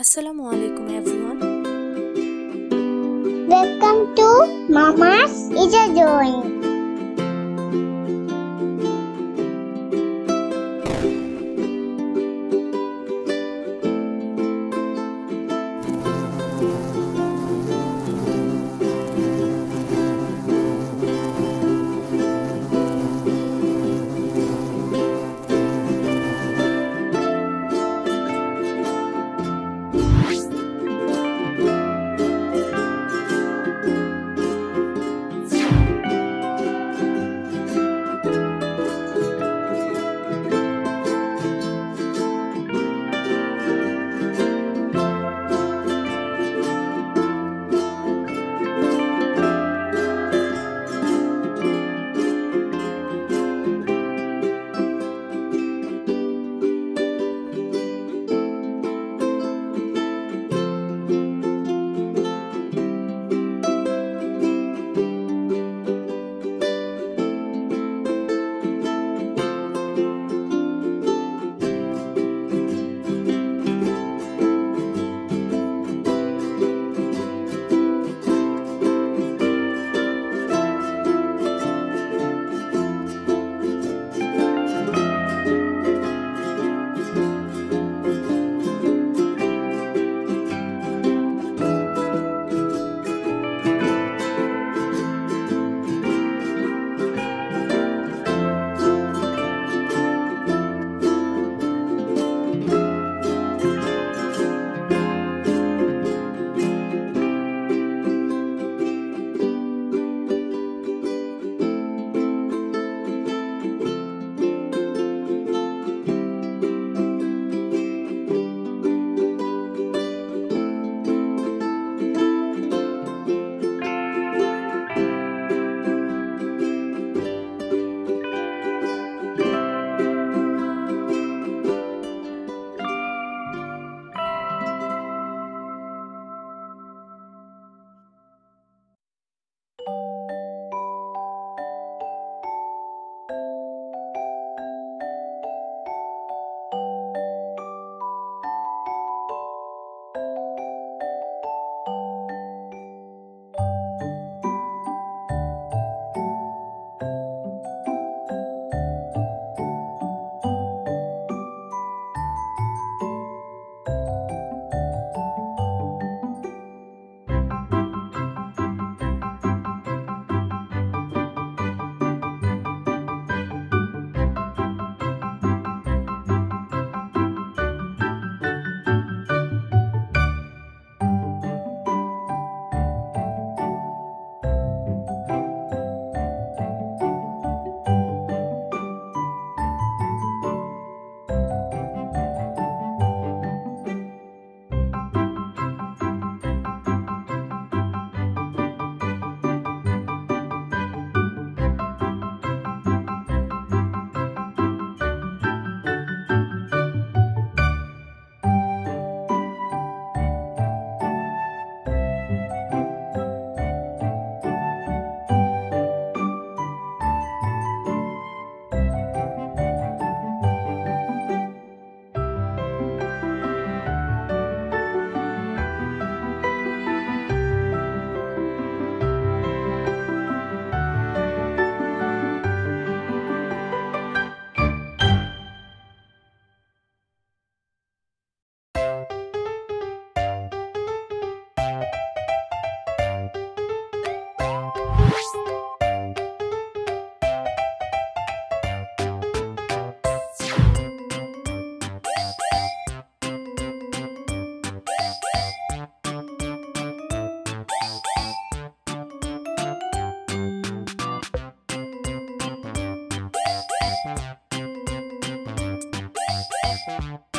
Assalamu alaikum everyone. Welcome to Mama's is a drawing. Thanks.